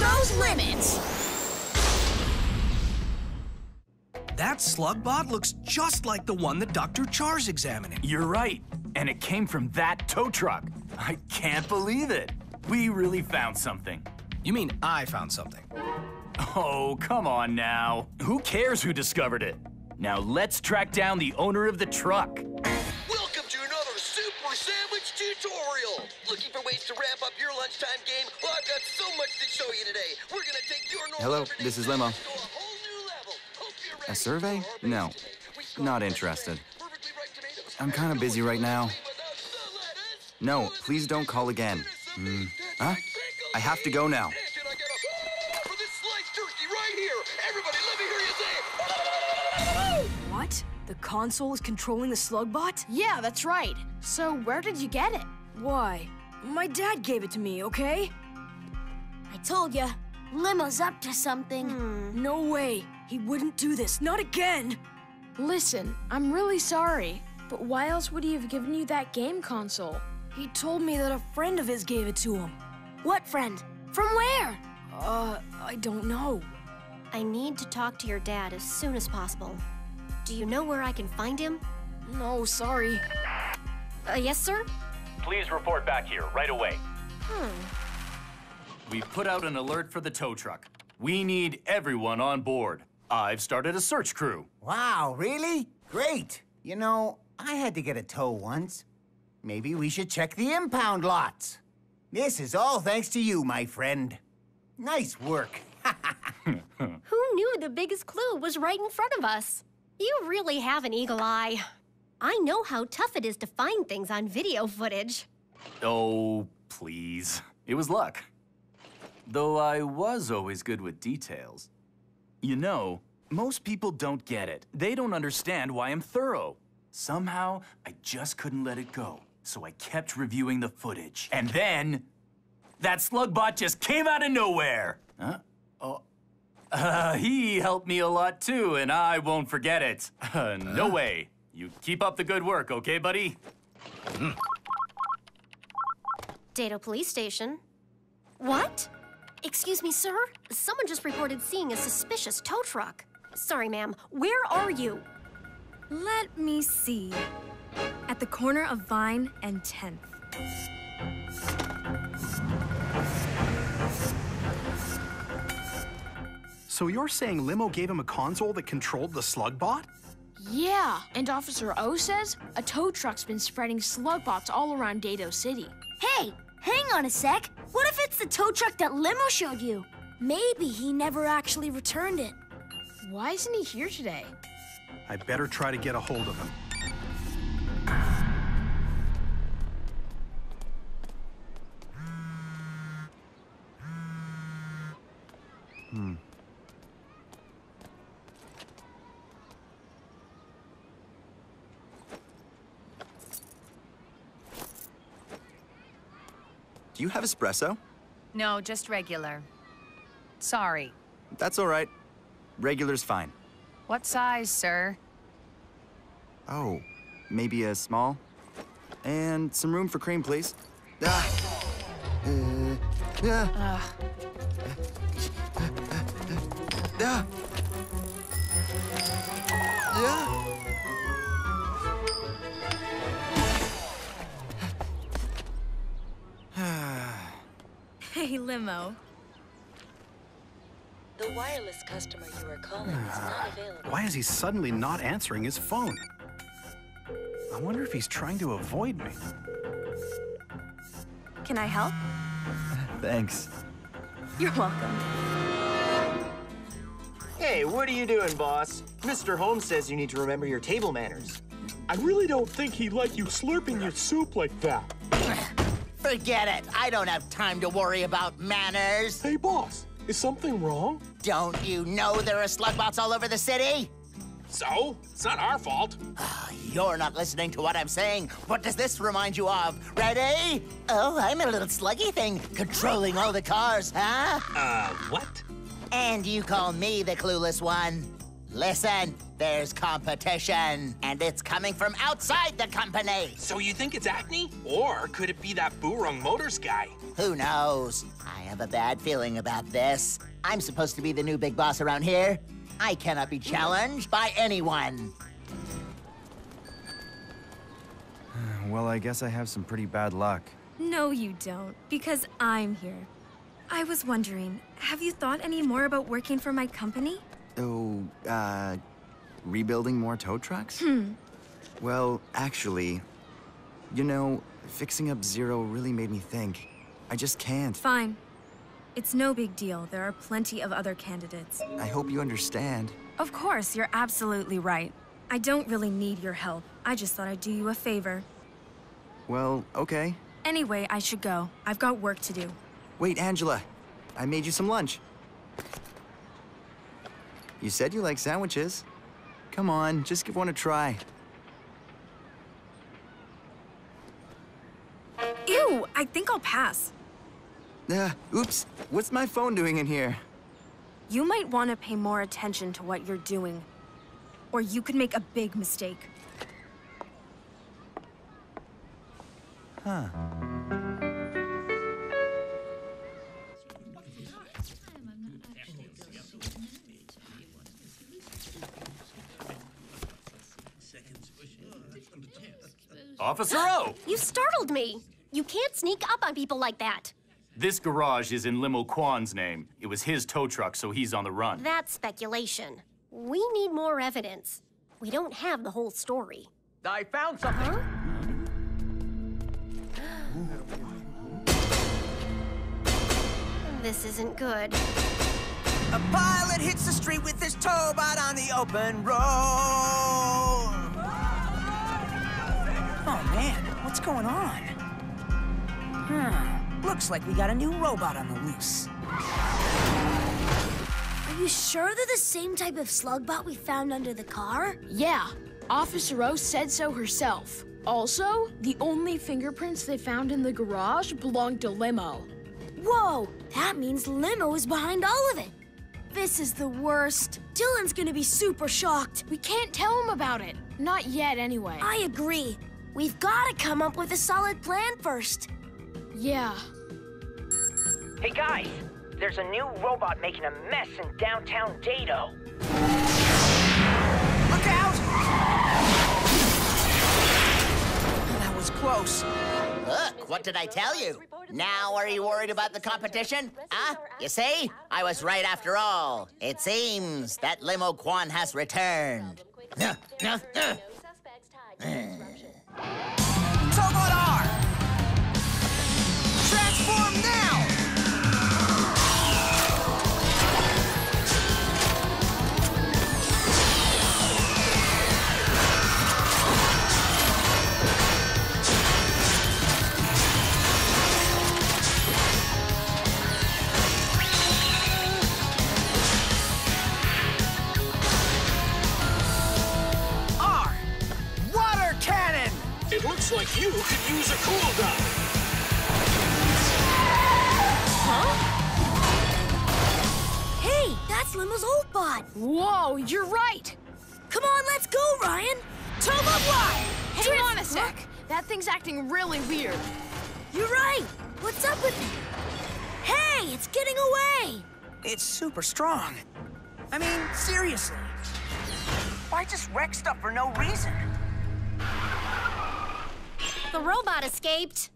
Limo's Limits. That Slugbot looks just like the one that Dr. Char's examining. You're right. And it came from that tow truck. I can't believe it. We really found something. You mean I found something? Oh, come on now. Who cares who discovered it? Now let's track down the owner of the truck. Tutorial. Looking for ways to ramp up your lunchtime game? Well, I've got so much to show you today. We're gonna take your normal Hello, everyday this is sandwich Limo. to a whole new level. Hope you're A ready survey? for our No, basics today. We start not with interested. perfectly ripe tomatoes. I'm kinda busy right now. Without the lettuce. No, please don't call again. Mm. Huh? I have to go now. And can I get a for this sliced turkey right here? Everybody, let me hear you say. What? The console is controlling the Slugbot? Yeah, that's right. So where did you get it? Why? My dad gave it to me, okay? I told ya, Limo's up to something. No way. He wouldn't do this. Not again. Listen, I'm really sorry, but why else would he have given you that game console? He told me that a friend of his gave it to him. What friend? From where? Uh, I don't know. I need to talk to your dad as soon as possible. Do you know where I can find him? No, sorry. Uh, yes, sir? Please report back here right away. We've put out an alert for the tow truck. We need everyone on board. I've started a search crew. Wow, really? Great. You know, I had to get a tow once. Maybe we should check the impound lots. This is all thanks to you, my friend. Nice work. Who knew the biggest clue was right in front of us? You really have an eagle eye. I know how tough it is to find things on video footage. Oh, please. It was luck. Though I was always good with details. You know, most people don't get it. They don't understand why I'm thorough. Somehow, I just couldn't let it go. So I kept reviewing the footage. And then, that slugbot just came out of nowhere. Huh? Oh. Uh, he helped me a lot too, and I won't forget it. Uh, no way. You keep up the good work, okay, buddy? Hmm. Dado Police Station. What? Excuse me, sir? Someone just reported seeing a suspicious tow truck. Sorry, ma'am. Where are you? Let me see. At the corner of Vine and 10th. So you're saying Limo gave him a console that controlled the Slugbot? Yeah, and Officer O says a tow truck's been spreading slugbots all around Dado City. Hey, hang on a sec. What if it's the tow truck that Limo showed you? Maybe he never actually returned it. Why isn't he here today? I better try to get a hold of him. Do you have espresso? No, just regular. Sorry. That's all right. Regular's fine. What size, sir? Oh, maybe a small? And some room for cream, please. Ah. Uh, yeah. Ah. Hey, Limo. The wireless customer you are calling is not ah, available. Why is he suddenly not answering his phone? I wonder if he's trying to avoid me. Can I help? Thanks. You're welcome. Hey, what are you doing, boss? Mr. Holmes says you need to remember your table manners. I really don't think he'd like you slurping your soup like that. Forget it. I don't have time to worry about manners. Hey, boss, is something wrong? Don't you know there are slugbots all over the city? So? It's not our fault. You're not listening to what I'm saying. What does this remind you of? Ready? Oh, I'm a little sluggy thing, controlling all the cars, huh? Uh, what? And you call me the clueless one. Listen, There's competition, and it's coming from outside the company. So you think it's Acne? Or could it be that Boorong Motors guy? Who knows? I have a bad feeling about this. I'm supposed to be the new big boss around here. I cannot be challenged by anyone. Well, I guess I have some pretty bad luck. No, you don't, because I'm here. I was wondering, have you thought any more about working for my company? Oh, uh, rebuilding more tow trucks? Hmm. Well, actually, you know, fixing up Zero really made me think. I just can't. Fine. It's no big deal. There are plenty of other candidates. I hope you understand. Of course, you're absolutely right. I don't really need your help. I just thought I'd do you a favor. Well, okay. Anyway, I should go. I've got work to do. Wait, Angela. I made you some lunch. You said you like sandwiches. Come on, just give one a try. Ew, I think I'll pass. Uh, oops, what's my phone doing in here? You might want to pay more attention to what you're doing. Or you could make a big mistake. Huh. Officer O! You startled me. You can't sneak up on people like that. This garage is in Limo Kwan's name. It was his tow truck, so he's on the run. That's speculation. We need more evidence. We don't have the whole story. I found something. This isn't good. A pilot hits the street with his towbot on the open road. Oh man, what's going on? Hmm. Looks like we got a new robot on the loose. Are you sure they're the same type of slug bot we found under the car? Yeah, Officer O said so herself. Also, the only fingerprints they found in the garage belonged to Limo. Whoa, that means Limo is behind all of it. This is the worst. Dylan's gonna be super shocked. We can't tell him about it. Not yet, anyway. I agree. We've gotta come up with a solid plan first. Yeah. Hey guys, there's a new robot making a mess in downtown Dado. Look out! That was close. Look, what did I tell you? Now are you worried about the competition? Huh? You see? I was right after all. It seems that Limo Kwan has returned. that's Limo's old bot. Whoa, you're right. Come on, let's go, Ryan. Toma Y! Hang on a sec. That thing's acting really weird. You're right. What's up with it? Hey, it's getting away. It's super strong. I mean, seriously. Why just wreck stuff for no reason? The robot escaped.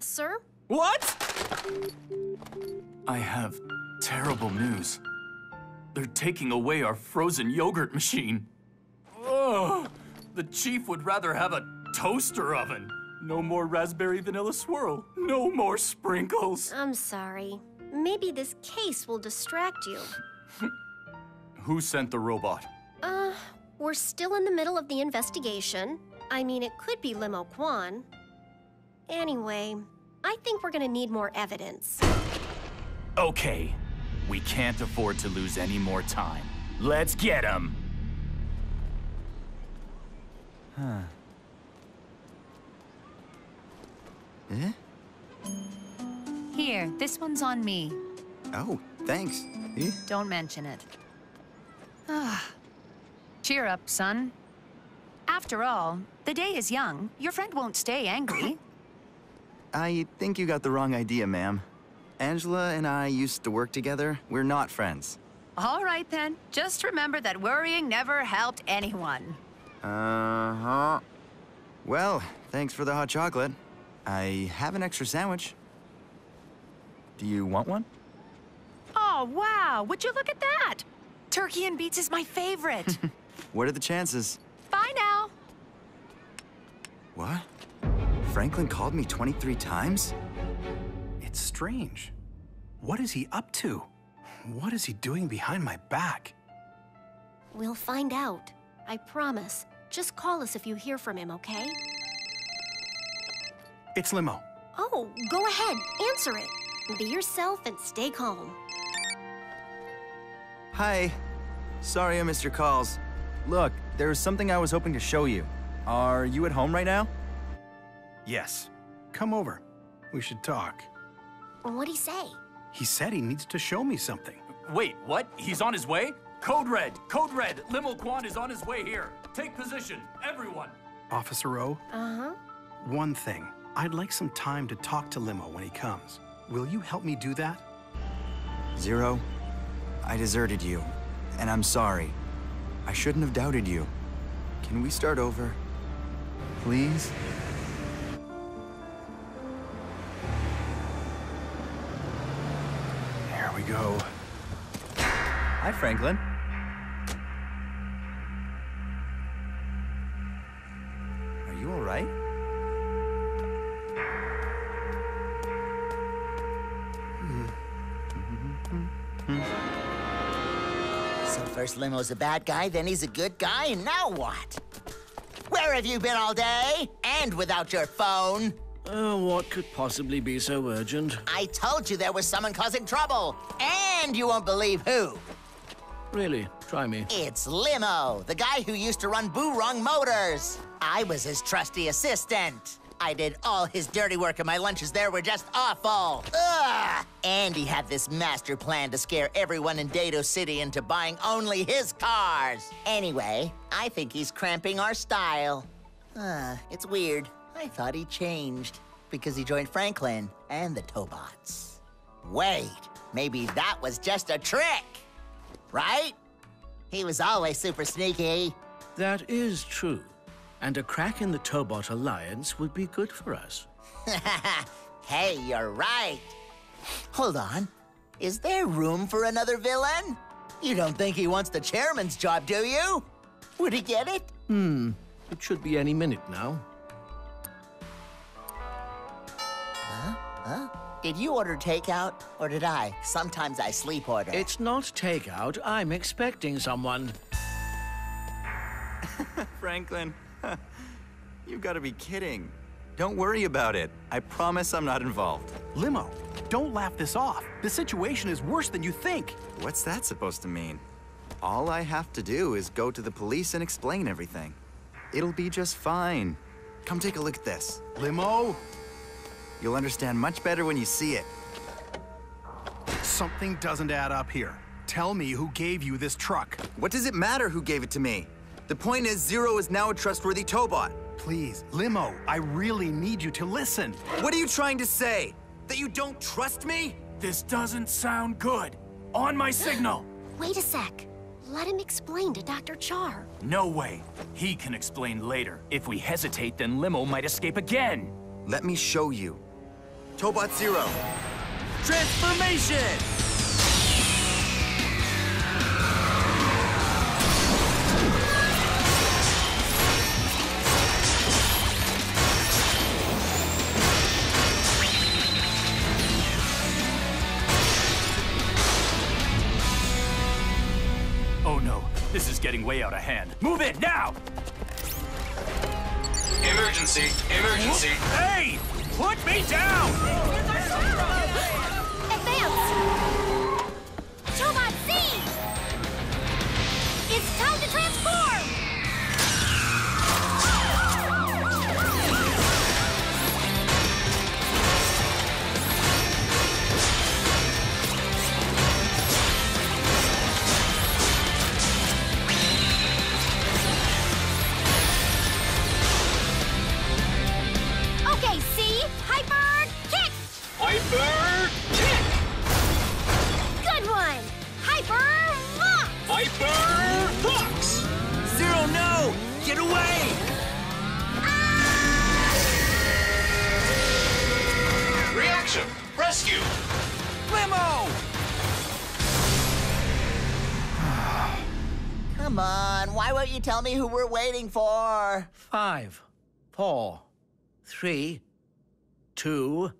Sir? What? I have terrible news. They're taking away our frozen yogurt machine. Oh, the chief would rather have a toaster oven. No more raspberry vanilla swirl. No more sprinkles. I'm sorry. Maybe this case will distract you. Who sent the robot? Uh, we're still in the middle of the investigation. I mean, it could be Limo Kwan. Anyway, I think we're gonna need more evidence. Okay, we can't afford to lose any more time. Let's get him! Huh. Eh? Here, this one's on me. Oh, thanks. Eh? Don't mention it. Ah. Cheer up, son. After all, the day is young. Your friend won't stay angry. I think you got the wrong idea, ma'am. Angela and I used to work together. We're not friends. All right, then. Just remember that worrying never helped anyone. Uh-huh. Well, thanks for the hot chocolate. I have an extra sandwich. Do you want one? Oh, wow. Would you look at that? Turkey and beets is my favorite. What are the chances? Bye now. What? Franklin called me 23 times? It's strange. What is he up to? What is he doing behind my back? We'll find out. I promise. Just call us if you hear from him, okay? It's Limo. Oh, go ahead. Answer it. Be yourself and stay calm. Hi. Sorry I missed your calls. Look, there was something I was hoping to show you. Are you at home right now? Yes. Come over. We should talk. What'd he say? He said he needs to show me something. Wait, what? He's on his way? Code Red! Code Red! Limo Kwan is on his way here. Take position, everyone. Officer O, Uh-huh. one thing. I'd like some time to talk to Limo when he comes. Will you help me do that? Zero, I deserted you, and I'm sorry. I shouldn't have doubted you. Can we start over? Please? Go. Hi, Franklin. Are you all right? So first Limo's a bad guy, then he's a good guy, and now what? Where have you been all day? And without your phone? Uh, what could possibly be so urgent? I told you there was someone causing trouble. And you won't believe who. Really, try me. It's Limo, the guy who used to run Boorong Motors. I was his trusty assistant. I did all his dirty work and my lunches there were just awful. Ugh! And he had this master plan to scare everyone in Dado City into buying only his cars. Anyway, I think he's cramping our style. Uh, it's weird. I thought he changed because he joined Franklin and the Tobots. Wait, maybe that was just a trick, right? He was always super sneaky. That is true. And a crack in the Tobot alliance would be good for us. hey, you're right. Hold on. Is there room for another villain? You don't think he wants the chairman's job, do you? Would he get it? Hmm. It should be any minute now. Huh? Huh? Did you order takeout, or did I? Sometimes I sleep order. It's not takeout. I'm expecting someone. Franklin, you've got to be kidding. Don't worry about it. I promise I'm not involved. Limo, don't laugh this off. The situation is worse than you think. What's that supposed to mean? All I have to do is go to the police and explain everything. It'll be just fine. Come take a look at this. Limo? You'll understand much better when you see it. Something doesn't add up here. Tell me who gave you this truck. What does it matter who gave it to me? The point is, Zero is now a trustworthy Tobot. Please, Limo, I really need you to listen. What are you trying to say? That you don't trust me? This doesn't sound good. On my signal. Wait a sec. Let him explain to Dr. Char. No way. He can explain later. If we hesitate, then Limo might escape again. Let me show you. Tobot Zero. Transformation! Oh no, this is getting way out of hand. Move it now! Emergency! Emergency! Hey! Put me down! Hyper Fox, Zero, no! Get away! Ah! Reaction! Rescue! Limo! Come on, why won't you tell me who we're waiting for? Five, four, three, two,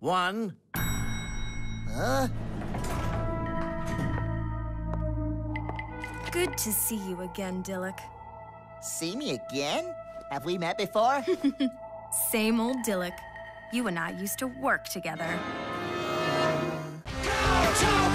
one. Huh? Good to see you again, Dillik. See me again? Have we met before? Same old Dillik. You and I used to work together. Go,